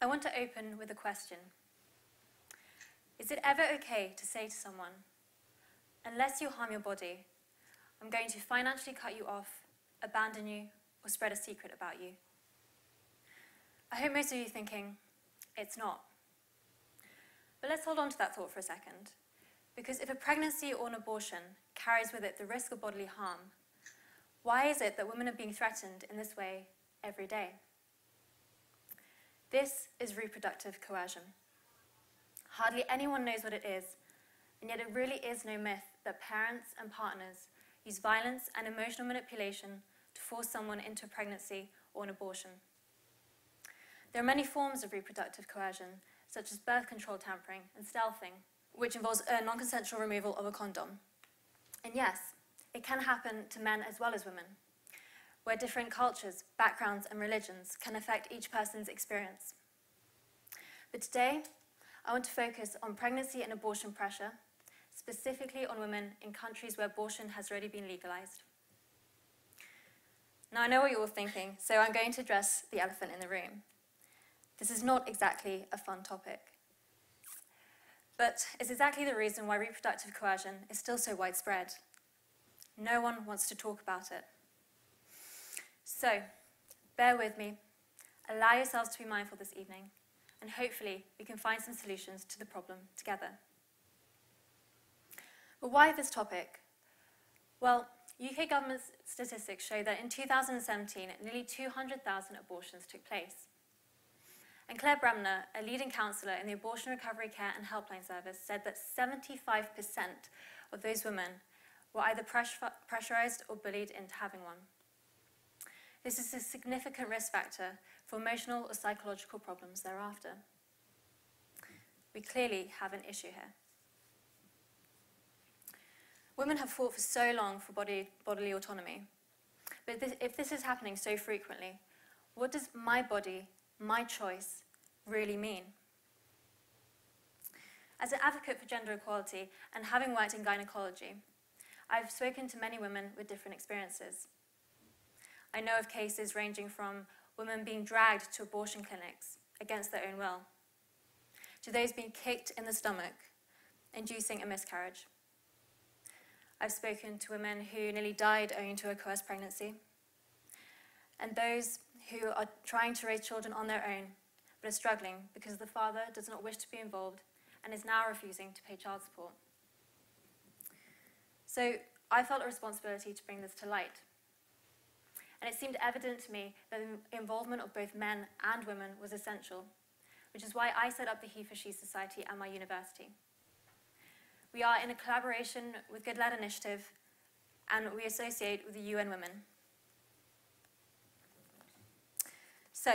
I want to open with a question. Is it ever okay to say to someone, unless you harm your body, I'm going to financially cut you off, abandon you, or spread a secret about you? I hope most of you are thinking, it's not. But let's hold on to that thought for a second. Because if a pregnancy or an abortion carries with it the risk of bodily harm, why is it that women are being threatened in this way every day? This is reproductive coercion. Hardly anyone knows what it is, and yet it really is no myth that parents and partners use violence and emotional manipulation to force someone into a pregnancy or an abortion. There are many forms of reproductive coercion, such as birth control tampering and stealthing, which involves a non consensual removal of a condom. And yes, it can happen to men as well as women, where different cultures, backgrounds, and religions can affect each person's experience. But today, I want to focus on pregnancy and abortion pressure, specifically on women in countries where abortion has already been legalized. Now, I know what you're all thinking, so I'm going to address the elephant in the room. This is not exactly a fun topic. But it's exactly the reason why reproductive coercion is still so widespread. No one wants to talk about it. So, bear with me, allow yourselves to be mindful this evening, and hopefully we can find some solutions to the problem together. But why this topic? Well, UK government statistics show that in 2017, nearly 200,000 abortions took place. And Claire Bremner, a leading counsellor in the Abortion Recovery Care and Helpline Service, said that 75% of those women were either pressurised or bullied into having one. This is a significant risk factor for emotional or psychological problems thereafter. We clearly have an issue here. Women have fought for so long for body, bodily autonomy. But this, if this is happening so frequently, what does my body, my choice, really mean? As an advocate for gender equality and having worked in gynecology, I've spoken to many women with different experiences. I know of cases ranging from women being dragged to abortion clinics against their own will, to those being kicked in the stomach, inducing a miscarriage. I've spoken to women who nearly died owing to a coerced pregnancy, and those who are trying to raise children on their own but are struggling because the father does not wish to be involved and is now refusing to pay child support. So I felt a responsibility to bring this to light. And it seemed evident to me that the involvement of both men and women was essential, which is why I set up the He for She Society at my university. We are in a collaboration with Good Lad Initiative, and we associate with the UN Women. So,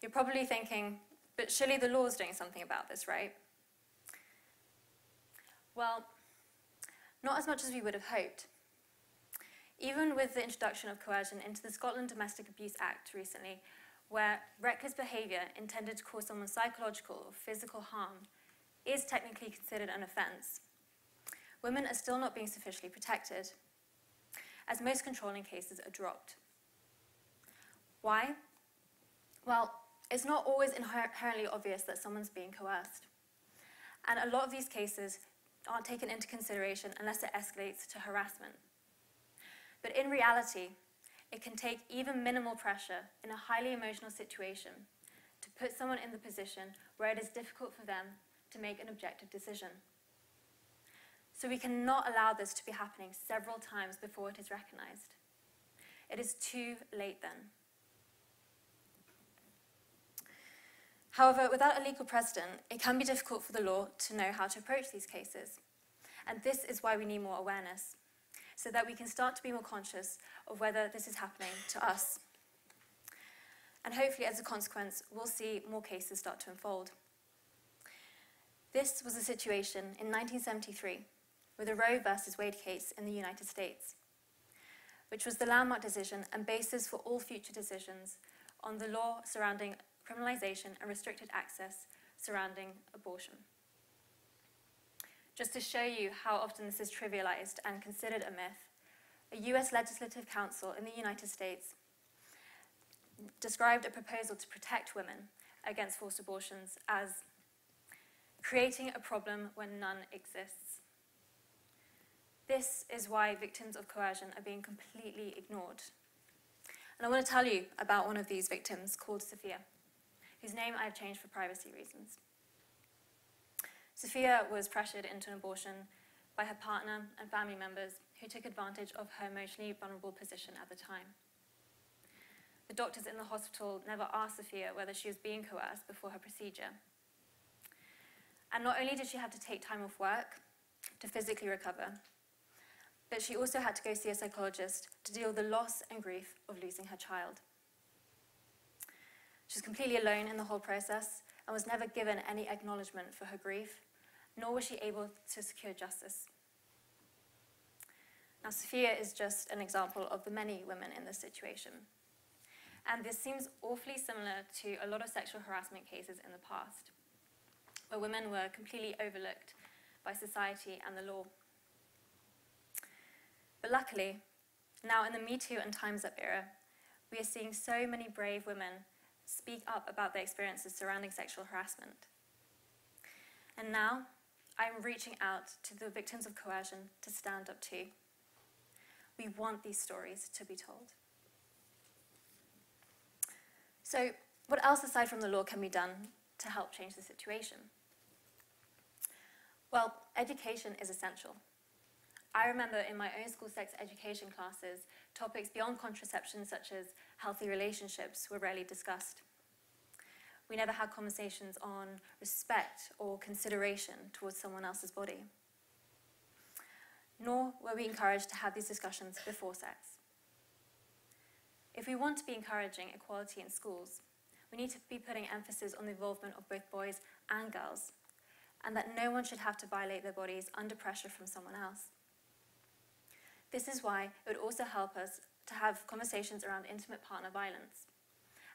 you're probably thinking, but surely the law is doing something about this, right? Well, not as much as we would have hoped. Even with the introduction of coercion into the Scotland Domestic Abuse Act recently, where reckless behaviour intended to cause someone psychological or physical harm is technically considered an offence, women are still not being sufficiently protected, as most controlling cases are dropped. Why? Well, it's not always inherently obvious that someone's being coerced. And a lot of these cases aren't taken into consideration unless it escalates to harassment. But in reality, it can take even minimal pressure in a highly emotional situation to put someone in the position where it is difficult for them to make an objective decision. So we cannot allow this to be happening several times before it is recognized. It is too late then. However, without a legal precedent, it can be difficult for the law to know how to approach these cases. And this is why we need more awareness, so that we can start to be more conscious of whether this is happening to us. And hopefully, as a consequence, we'll see more cases start to unfold. This was a situation in 1973 with the Roe versus Wade case in the United States, which was the landmark decision and basis for all future decisions on the law surrounding criminalisation and restricted access surrounding abortion. Just to show you how often this is trivialised and considered a myth, a US Legislative Council in the United States described a proposal to protect women against forced abortions as creating a problem when none exists. This is why victims of coercion are being completely ignored. And I want to tell you about one of these victims called Sophia, whose name I have changed for privacy reasons. Sophia was pressured into an abortion by her partner and family members who took advantage of her emotionally vulnerable position at the time. The doctors in the hospital never asked Sophia whether she was being coerced before her procedure. And not only did she have to take time off work to physically recover, but she also had to go see a psychologist to deal with the loss and grief of losing her child. She was completely alone in the whole process and was never given any acknowledgement for her grief, nor was she able to secure justice. Now, Sophia is just an example of the many women in this situation. And this seems awfully similar to a lot of sexual harassment cases in the past, where women were completely overlooked by society and the law. But luckily, now in the Me Too and Time's Up era, we are seeing so many brave women speak up about their experiences surrounding sexual harassment. And now, I'm reaching out to the victims of coercion to stand up too. We want these stories to be told. So, what else aside from the law can be done to help change the situation? Well, education is essential. I remember in my own school sex education classes, topics beyond contraception, such as healthy relationships, were rarely discussed. We never had conversations on respect or consideration towards someone else's body. Nor were we encouraged to have these discussions before sex. If we want to be encouraging equality in schools, we need to be putting emphasis on the involvement of both boys and girls, and that no one should have to violate their bodies under pressure from someone else. This is why it would also help us to have conversations around intimate partner violence,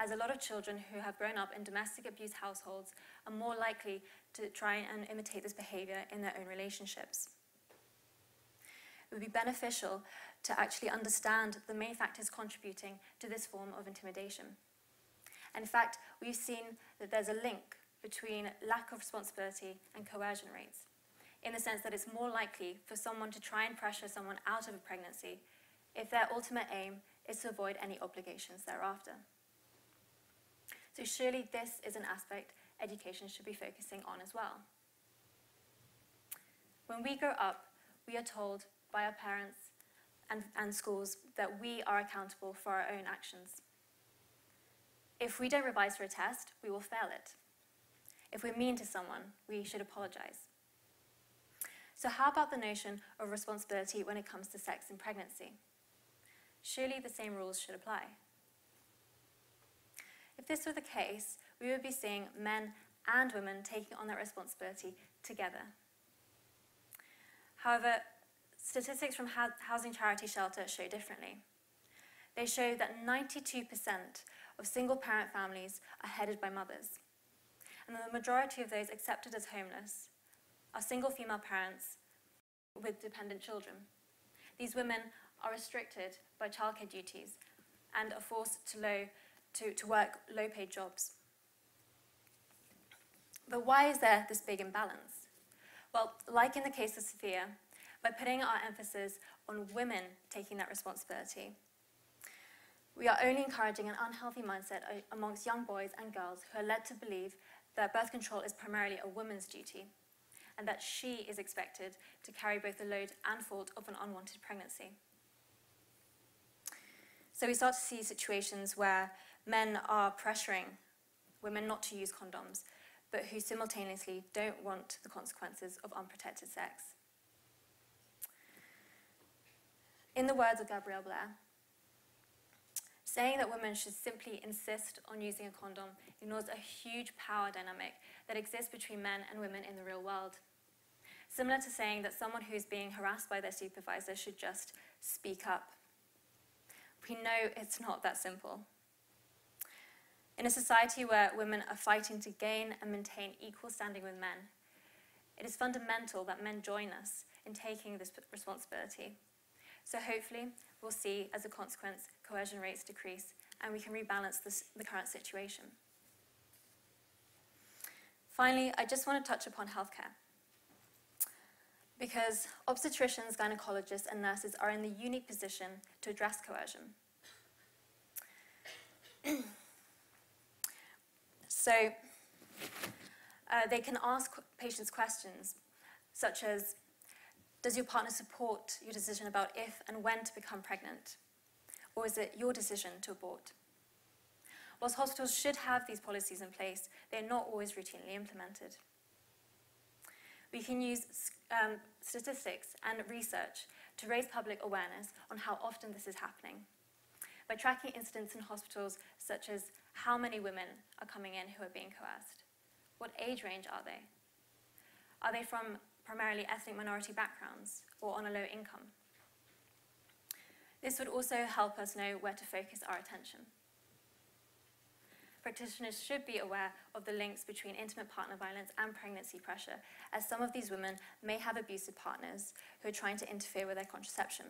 as a lot of children who have grown up in domestic abuse households are more likely to try and imitate this behavior in their own relationships. It would be beneficial to actually understand the main factors contributing to this form of intimidation. In fact, we've seen that there's a link between lack of responsibility and coercion rates, in the sense that it's more likely for someone to try and pressure someone out of a pregnancy if their ultimate aim is to avoid any obligations thereafter. So surely this is an aspect education should be focusing on as well. When we grow up, we are told by our parents and, and schools that we are accountable for our own actions. If we don't revise for a test, we will fail it. If we're mean to someone, we should apologize. So, how about the notion of responsibility when it comes to sex and pregnancy? Surely the same rules should apply. If this were the case, we would be seeing men and women taking on that responsibility together. However, statistics from Housing Charity Shelter show differently. They show that 92% of single parent families are headed by mothers, and the majority of those accepted as homeless are single female parents with dependent children. These women are restricted by childcare duties and are forced to low to, to work low paid jobs. But why is there this big imbalance? Well, like in the case of Sophia, by putting our emphasis on women taking that responsibility, we are only encouraging an unhealthy mindset amongst young boys and girls who are led to believe that birth control is primarily a woman's duty and that she is expected to carry both the load and fault of an unwanted pregnancy. So we start to see situations where men are pressuring women not to use condoms, but who simultaneously don't want the consequences of unprotected sex. In the words of Gabrielle Blair, saying that women should simply insist on using a condom ignores a huge power dynamic that exists between men and women in the real world. Similar to saying that someone who's being harassed by their supervisor should just speak up. We know it's not that simple. In a society where women are fighting to gain and maintain equal standing with men, it is fundamental that men join us in taking this responsibility. So hopefully, we'll see, as a consequence, coercion rates decrease and we can rebalance this, the current situation. Finally, I just want to touch upon healthcare. Because obstetricians, gynecologists, and nurses are in the unique position to address coercion. so, uh, they can ask patients questions such as Does your partner support your decision about if and when to become pregnant? Or is it your decision to abort? Whilst hospitals should have these policies in place, they're not always routinely implemented. We can use um, statistics and research to raise public awareness on how often this is happening. By tracking incidents in hospitals, such as how many women are coming in who are being coerced, what age range are they? Are they from primarily ethnic minority backgrounds or on a low income? This would also help us know where to focus our attention. Practitioners should be aware of the links between intimate partner violence and pregnancy pressure, as some of these women may have abusive partners who are trying to interfere with their contraception.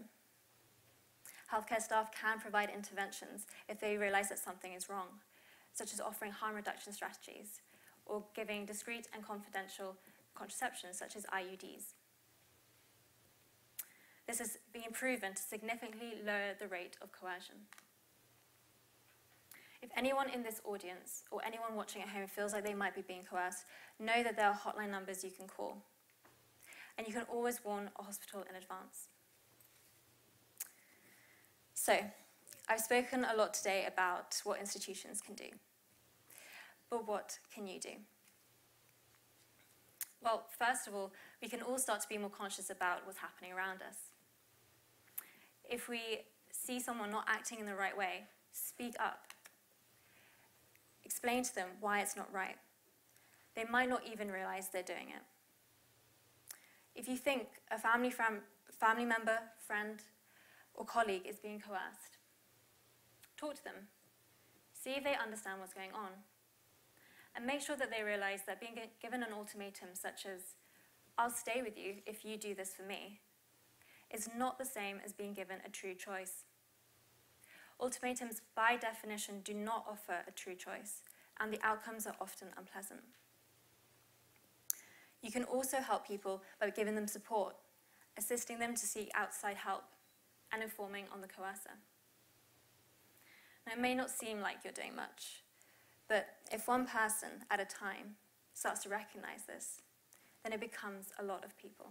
Healthcare staff can provide interventions if they realise that something is wrong, such as offering harm reduction strategies or giving discreet and confidential contraception, such as IUDs. This has been proven to significantly lower the rate of coercion. If anyone in this audience or anyone watching at home feels like they might be being coerced, know that there are hotline numbers you can call. And you can always warn a hospital in advance. So, I've spoken a lot today about what institutions can do. But what can you do? Well, first of all, we can all start to be more conscious about what's happening around us if we see someone not acting in the right way, speak up. Explain to them why it's not right. They might not even realize they're doing it. If you think a family, fam- family member, friend, or colleague is being coerced, talk to them. See if they understand what's going on. And make sure that they realize that being given an ultimatum, such as, I'll stay with you if you do this for me, is not the same as being given a true choice. Ultimatums, by definition, do not offer a true choice, and the outcomes are often unpleasant. You can also help people by giving them support, assisting them to seek outside help, and informing on the coercer. Now, it may not seem like you're doing much, but if one person at a time starts to recognize this, then it becomes a lot of people.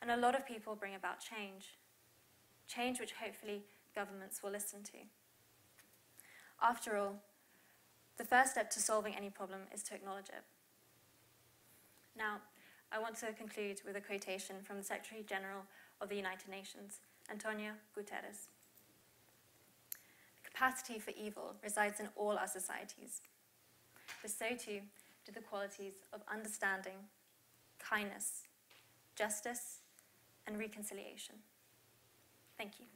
And a lot of people bring about change. Change which hopefully governments will listen to. After all, the first step to solving any problem is to acknowledge it. Now, I want to conclude with a quotation from the Secretary General of the United Nations, Antonio Guterres. The capacity for evil resides in all our societies, but so too do the qualities of understanding, kindness, justice, and reconciliation. Thank you.